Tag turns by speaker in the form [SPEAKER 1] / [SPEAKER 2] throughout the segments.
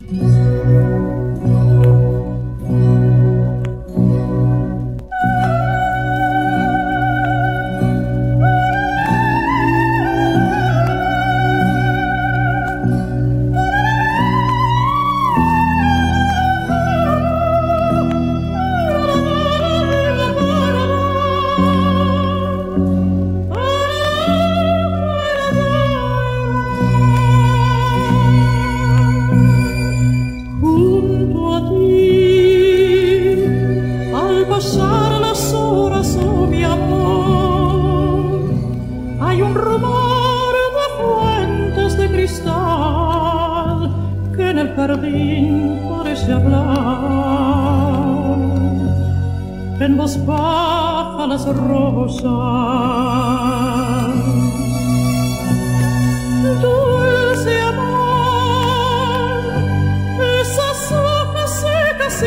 [SPEAKER 1] Mm-hmm. junto a ti. Al pasar las horas, oh mi amor, hay un rumor de fuentes de cristal que en el jardín parece hablar. En voz baja las rosas.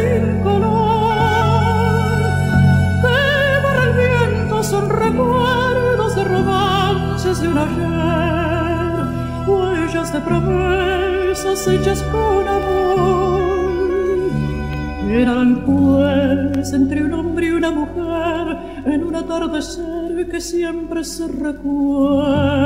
[SPEAKER 1] sin color. Te para el viento son recuerdos de romances de un ayer, huellas de promesas hechas con amor. Eran pues entre un hombre y una mujer en un atardecer que siempre se recuerda.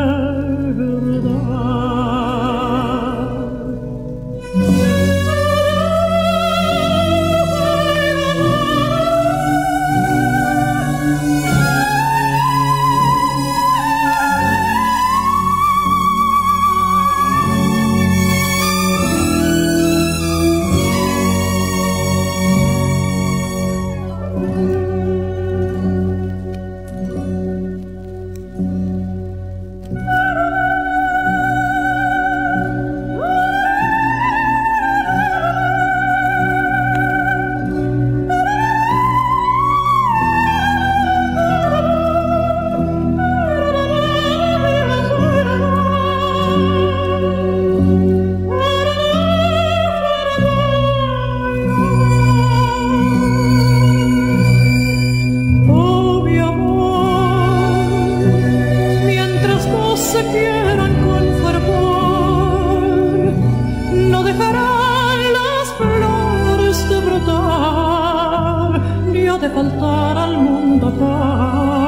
[SPEAKER 1] dejarán las flores de brotar y ha de faltar al mundo paz.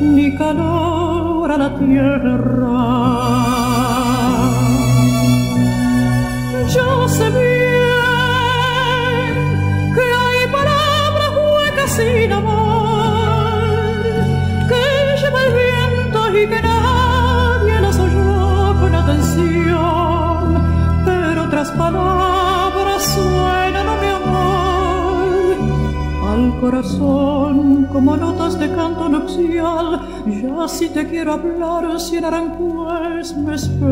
[SPEAKER 1] Ni calor a la tierra. otras palabras suenan a mi amor, al corazón como notas de canto nupcial, ya si te quiero hablar, si en Aranjuez me espera.